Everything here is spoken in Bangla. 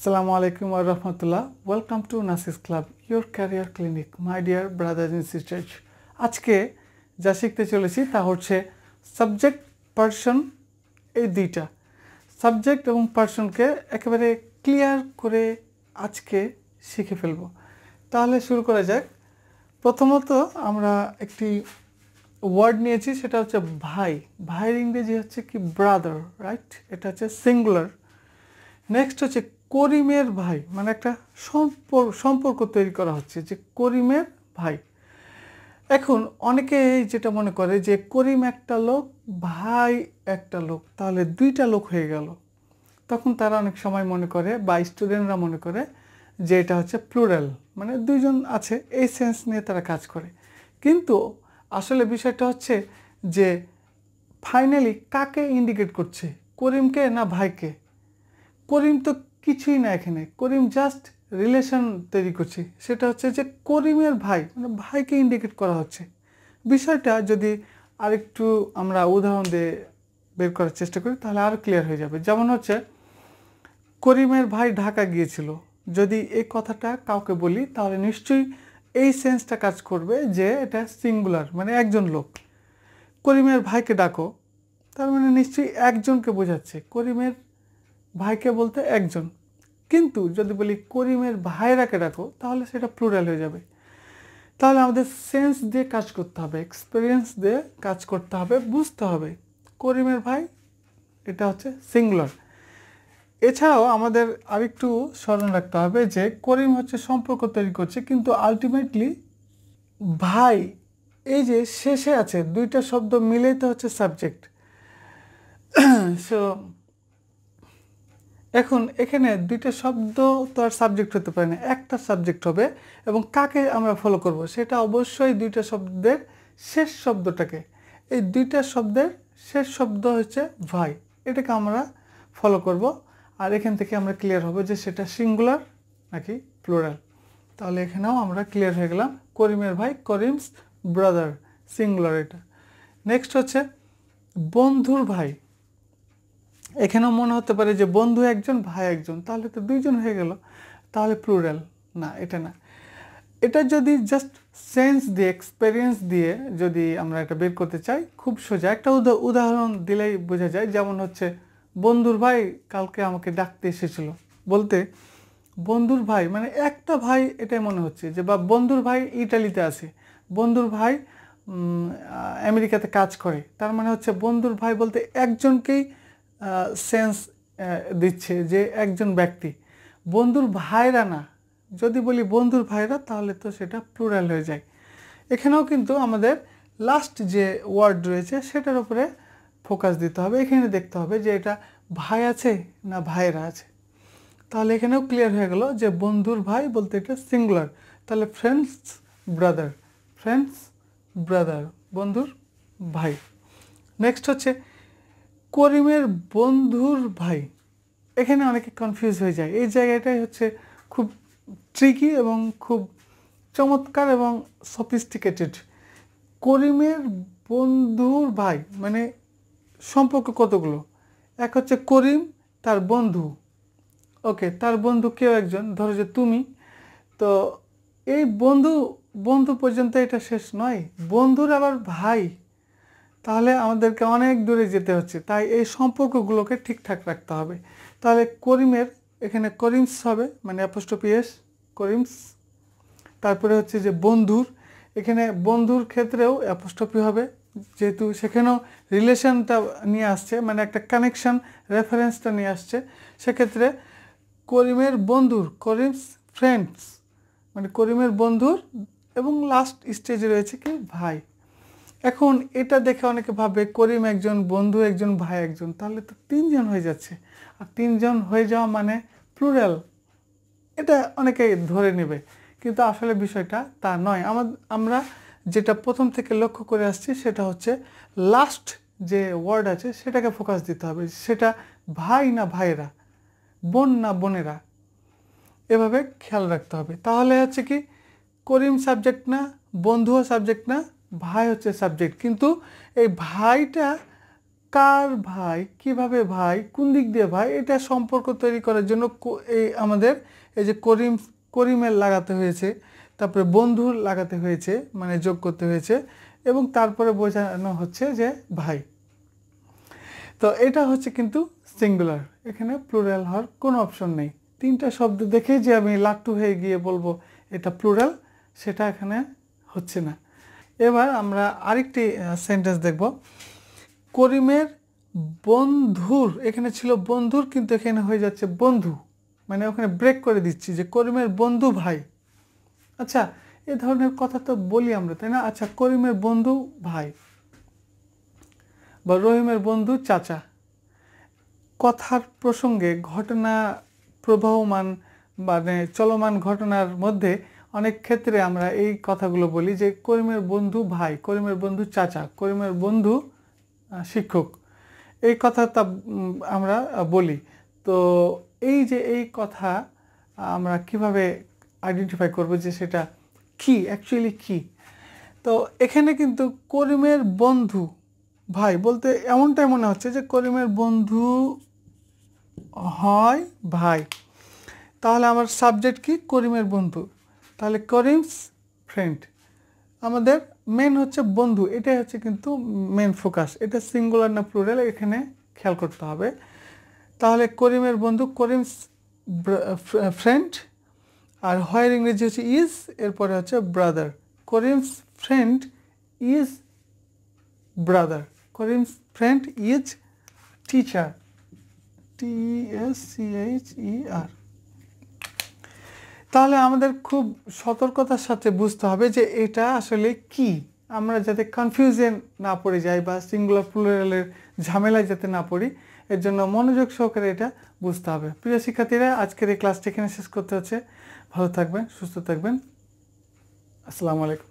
Assalamu alaikum wa rahmatullah. Welcome to Nasis Club, your career clinic, my dear brothers and sisters. আজকে যা শিখতে চলেছি তা হচ্ছে সাবজেক্ট পার্সন এই দুইটা। সাবজেক্ট এবং পার্সনকে একেবারে ক্লিয়ার করে আজকে শিখে ফেলব। তাহলে শুরু করা যাক। প্রথমত আমরা একটি ওয়ার্ড নিয়েছি সেটা হচ্ছে ভাই। ভাইয়ের ইংরেজি হচ্ছে কি ব্রাদার রাইট এটা হচ্ছে সিঙ্গুলার নেক্সট হচ্ছে করিমের ভাই মানে একটা সম্পর্ক সম্পর্ক তৈরি করা হচ্ছে যে করিমের ভাই। এখন অনেকে যেটা মনে করে যে করিম একটা লোক, ভাই একটা লোক, তাহলে দুইটা লোক হয়ে গেল। তখন তারা অনেক সময় মনে করে বা স্টুডেন্টরা মনে করে যে এটা হচ্ছে প্লুরাল মানে দুইজন আছে, এই সেন্স নিয়ে তারা কাজ করে। কিন্তু আসলে বিষয়টা হচ্ছে যে ফাইনালি কাকে ইন্ডিকেট করছে? করিমকে না ভাইকে? করিম তো কিছুই না এখানে। করিম জাস্ট রিলেশন তৈরি করছে। সেটা হচ্ছে যে করিমের ভাই মানে ভাইকে ইন্ডিকেট করা হচ্ছে। বিষয়টা যদি আরেকটু আমরা উদাহরণ দিয়ে বের করার চেষ্টা করি, তাহলে আরও ক্লিয়ার হয়ে যাবে। যেমন হচ্ছে, করিমের ভাই ঢাকা গিয়েছিল। যদি এই কথাটা কাউকে বলি, তাহলে নিশ্চয়ই এই সেন্সটা কাজ করবে যে এটা সিঙ্গুলার মানে একজন লোক। করিমের ভাইকে ডাকো, তার মানে নিশ্চয়ই একজনকে বোঝাচ্ছে। করিমের ভাইকে বলতে একজন। কিন্তু যদি বলি করিমের ভাইরাকে ডাকো, তাহলে সেটা প্লুরাল হয়ে যাবে। তাহলে আমাদের সেন্স দিয়ে কাজ করতে হবে এক্সপিরিয়েন্স দিয়ে কাজ করতে হবে, বুঝতে হবে। করিমের ভাই, এটা হচ্ছে সিঙ্গুলার এছাড়াও আমাদের আরেকটু স্মরণ রাখতে হবে যে করিম হচ্ছে সম্পর্ক তৈরি করছে, কিন্তু আলটিমেটলি ভাই, এই যে শেষে আছে, দুইটা শব্দ মিলেই তো হচ্ছে সাবজেক্ট সো এখন এখানে দুইটা শব্দ তো আর সাবজেক্ট হতে পারে না, একটা সাবজেক্ট হবে এবং কাকে আমরা ফলো করব সেটা অবশ্যই দুইটা শব্দের শেষ শব্দটাকে, এই দুইটা শব্দের শেষ শব্দ হচ্ছে ভাই এটাকে আমরা ফলো করব আর এখান থেকে আমরা ক্লিয়ার হব যে সেটা সিঙ্গুলার নাকি প্লোরাল তাহলে এখানেও আমরা ক্লিয়ার হয়ে গেলাম, করিমের ভাই করিমস ব্রাদার সিঙ্গুলার এটা। নেক্সট হচ্ছে বন্ধুর ভাই। এখানেও মনে হতে পারে যে বন্ধু একজন, ভাই একজন, তাহলে তো দুইজন হয়ে গেল। তাহলে প্লুরাল না, এটা না। এটা যদি জাস্ট সেন্স দিয়ে এক্সপেরিয়েন্স দিয়ে যদি আমরা এটা বের করতে চাই, খুব সোজা। একটা উদাহরণ দিলেই বোঝা যায়, যেমন হচ্ছে, বন্ধুর ভাই কালকে আমাকে ডাকতে এসেছিল। বলতে, বন্ধুর ভাই মানে একটা ভাই, এটাই মনে হচ্ছে যে, বা বন্ধুর ভাই ইটালিতে আছে। বন্ধুর ভাই আমেরিকাতে কাজ করে। তার মানে হচ্ছে, বন্ধুর ভাই বলতে একজনকেই সেন্স দিচ্ছে যে একজন ব্যক্তি। বন্ধুর ভাইরা না। যদি বলি বন্ধুর ভাইরা, তাহলে তো সেটা প্লুরাল হয়ে যায়। এখানেও কিন্তু আমাদের লাস্ট যে ওয়ার্ড রয়েছে, সেটার উপরে ফোকাস দিতে হবে। এখানে দেখতে হবে যে এটা ভাই আছে না ভাইরা আছে। তাহলে এখানেও ক্লিয়ার হয়ে গেল যে বন্ধুর ভাই বলতে এটা সিঙ্গুলার তাহলে ফ্রেন্ডস ব্রাদার ফ্রেন্ডস ব্রাদার বন্ধুর ভাই। নেক্সট হচ্ছে করিমের বন্ধুর ভাই। এখানে অনেকে কনফিউজ হয়ে যায়। এই জায়গাটাই হচ্ছে খুব ট্রিকি এবং খুব চমৎকার এবং সফিস্টিকেটেড করিমের বন্ধুর ভাই মানে সম্পর্ক কতগুলো? এক হচ্ছে করিম, তার বন্ধু। ওকে, তার বন্ধু কেউ একজন? ধরো যে তুমি। তো এই বন্ধু বন্ধু পর্যন্ত এটা শেষ নয়। বন্ধুর আবার ভাই। তাহলে আমাদেরকে অনেক দূরে যেতে হচ্ছে। তাই এই সম্পর্কগুলোকে ঠিকঠাক রাখতে হবে। তাহলে করিমের, এখানে করিমস হবে মানে অ্যাপোস্টোপিএস করিমস। তারপরে হচ্ছে যে বন্ধুর, এখানে বন্ধুর ক্ষেত্রেও অ্যাপোস্টপি হবে। যেহেতু সেখানেও রিলেশনটা নিয়ে আসছে মানে একটা কানেকশন, রেফারেন্সটা নিয়ে আসছে। সেক্ষেত্রে করিমের বন্ধুর, করিমস ফ্রেন্ডস মানে করিমের বন্ধুর এবং লাস্ট স্টেজে রয়েছে কি? ভাই। এখন এটা দেখে অনেকে ভাবে করিম একজন, বন্ধু একজন, ভাই একজন। তাহলে তো তিনজন হয়ে যাচ্ছে। আর তিনজন হয়ে যাওয়া মানে প্লুরাল এটা অনেকে ধরে নেবে। কিন্তু আসলে বিষয়টা তা নয়। আমার, আমরা যেটা প্রথম থেকে লক্ষ্য করে আসছি সেটা হচ্ছে লাস্ট যে ওয়ার্ড আছে সেটাকে ফোকাস দিতে হবে। সেটা ভাই না ভাইয়েরা? বোন না বোনেরা? এভাবে খেয়াল রাখতে হবে। তাহলে হচ্ছে কি, করিম সাবজেক্ট না, বন্ধুও সাবজেক্ট না ভাই হচ্ছে সাবজেক্ট কিন্তু এই ভাইটা কার ভাই? কীভাবে ভাই? কোন দিক দিয়ে ভাই? এটা সম্পর্ক তৈরি করার জন্য এই আমাদের, এই যে করিম, করিমের লাগাতে হয়েছে, তারপরে বন্ধুর লাগাতে হয়েছে মানে যোগ করতে হয়েছে, এবং তারপরে বোঝানো হচ্ছে যে ভাই। তো এটা হচ্ছে কিন্তু সিঙ্গুলার এখানে প্লুরাল হওয়ার কোনো অপশন নেই। তিনটা শব্দ দেখেই যে আমি লাট্টু হয়ে গিয়ে বলব, এটা প্লুরাল সেটা এখানে হচ্ছে না। এবার আমরা আরেকটি সেন্টেন্স দেখব। করিমের বন্ধুর, এখানে ছিল বন্ধুর, কিন্তু এখানে হয়ে যাচ্ছে বন্ধু। মানে ওখানে ব্রেক করে দিচ্ছি যে করিমের বন্ধু ভাই। আচ্ছা এ ধরনের কথা তো বলি আমরা, তাই না? আচ্ছা করিমের বন্ধু ভাই বা রহিমের বন্ধু চাচা। কথার প্রসঙ্গে ঘটনা প্রবাহমান মানে চলমান ঘটনার মধ্যে অনেক ক্ষেত্রে আমরা এই কথাগুলো বলি যে করিমের বন্ধু ভাই, করিমের বন্ধু চাচা, করিমের বন্ধু শিক্ষক। এই কথাটা আমরা বলি। তো এই যে এই কথা, আমরা কীভাবে আইডেন্টিফাই করব যে সেটা কি অ্যাকচুয়ালি কি? তো এখানে কিন্তু করিমের বন্ধু ভাই বলতে এমনটাই মনে হচ্ছে যে করিমের বন্ধু হয় ভাই। তাহলে আমার সাবজেক্ট কি? করিমের বন্ধু। তাহলে করিমস ফ্রেন্ড আমাদের মেন হচ্ছে বন্ধু, এটাই হচ্ছে কিন্তু মেন ফোকাস এটা সিঙ্গুলার না প্লুরাল এখানে খেয়াল করতে হবে। তাহলে করিমের বন্ধু করিমস ফ্রেন্ড আর হয়ের ইংরেজি হচ্ছে ইজ এরপরে হচ্ছে brother Karim's friend is brother Karim's friend is teacher T S C H E R তাহলে আমাদের খুব সতর্কতার সাথে বুঝতে হবে যে এটা আসলে কি। আমরা যাতে কনফিউশন না পড়ে যাই বা সিঙ্গুলার প্লুরালের ঝামেলায় যাতে না পড়ি, এর জন্য মনোযোগ সহকারে এটা বুঝতে হবে। প্রিয় শিক্ষার্থীরা, আজকের এই ক্লাসটি এখানে শেষ করতে হচ্ছে। ভালো থাকবেন, সুস্থ থাকবেন। আসসালামু আলাইকুম।